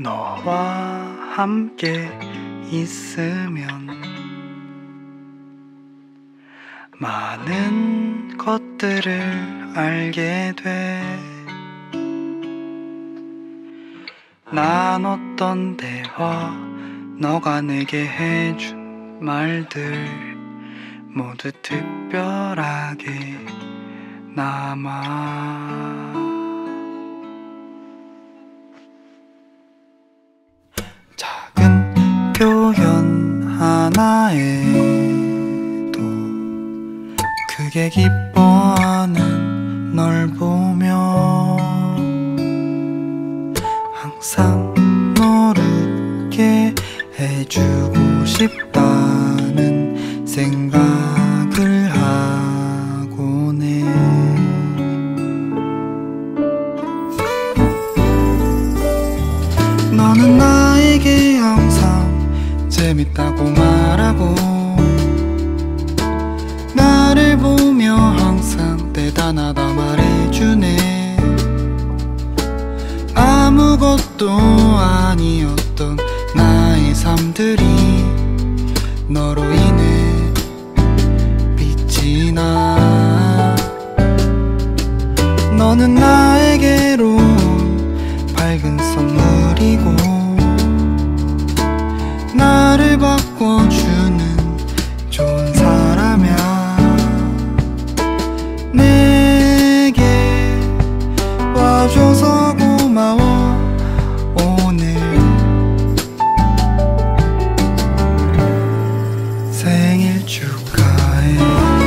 너와 함께 있으면 많은 것들을 알게 돼. 나눴던 대화 너가 내게 해준 말들 모두 특별하게 남아 나에도 크게 기뻐하는 널 보며 항상 모르게 해주고 싶다는 생각을 하곤 해 너는 나에게 재밌다고 말하고 나를 보며 항상 대단하다 말해주네. 아무것도 아니었던 나의 삶들이 너로 인해 빛이 나. 너는 나에게로 생일 축하해.